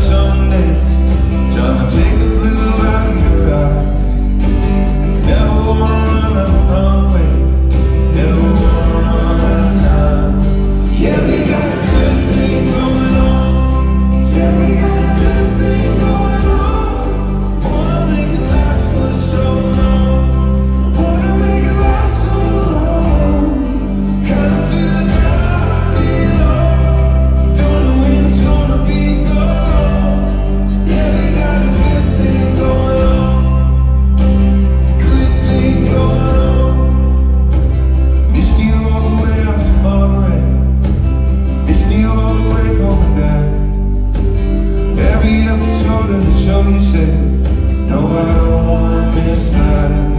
someday Trying to take the No, I don't wanna miss that.